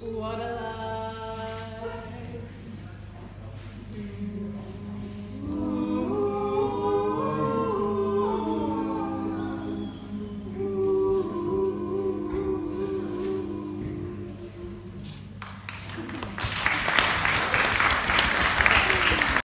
What a life.